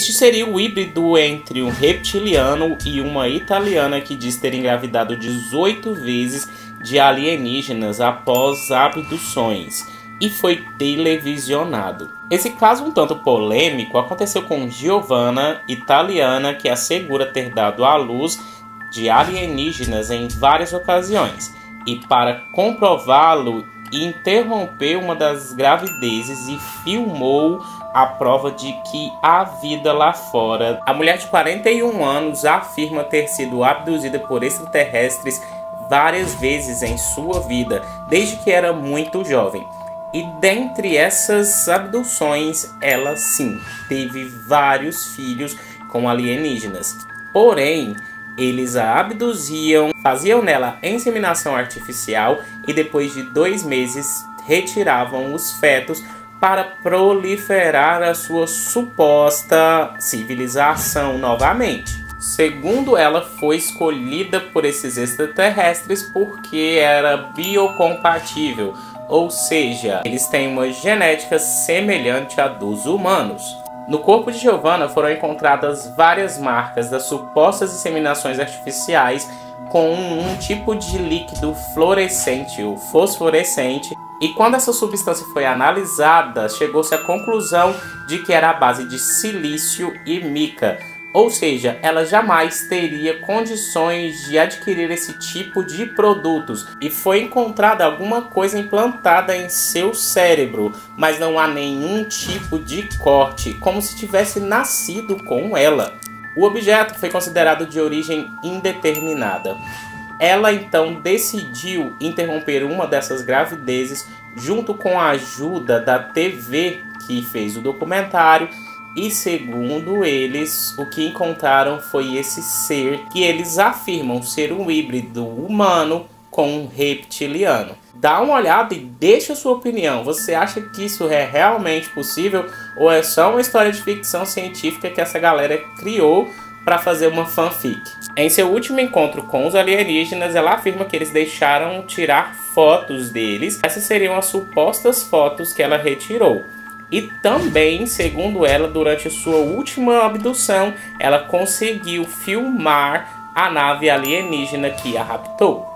Este seria o híbrido entre um reptiliano e uma italiana que diz ter engravidado 18 vezes de alienígenas após abduções e foi televisionado. Esse caso um tanto polêmico aconteceu com Giovanna, italiana, que assegura ter dado à luz de alienígenas em várias ocasiões. E para comprová-lo, interrompeu uma das gravidezes e filmou a prova de que há vida lá fora. A mulher de 41 anos afirma ter sido abduzida por extraterrestres várias vezes em sua vida, desde que era muito jovem. E dentre essas abduções, ela sim teve vários filhos com alienígenas. Porém, eles a abduziam, faziam nela inseminação artificial e depois de dois meses retiravam os fetos para proliferar a sua suposta civilização novamente. Segundo ela, foi escolhida por esses extraterrestres porque era biocompatível, ou seja, eles têm uma genética semelhante à dos humanos. No corpo de Giovanna foram encontradas várias marcas das supostas inseminações artificiais com um, tipo de líquido fluorescente, o fosforescente, e quando essa substância foi analisada, chegou-se à conclusão de que era a base de silício e mica, ou seja, ela jamais teria condições de adquirir esse tipo de produtos e foi encontrada alguma coisa implantada em seu cérebro, mas não há nenhum tipo de corte, como se tivesse nascido com ela. O objeto foi considerado de origem indeterminada. Ela então decidiu interromper uma dessas gravidezes junto com a ajuda da TV que fez o documentário e segundo eles, o que encontraram foi esse ser que eles afirmam ser um híbrido humano com um reptiliano. Dá uma olhada e deixa sua opinião. Você acha que isso é realmente possível ou é só uma história de ficção científica que essa galera criou para fazer uma fanfic? Em seu último encontro com os alienígenas, ela afirma que eles deixaram tirar fotos deles. Essas seriam as supostas fotos que ela retirou. E também, segundo ela, durante sua última abdução, ela conseguiu filmar a nave alienígena que a raptou.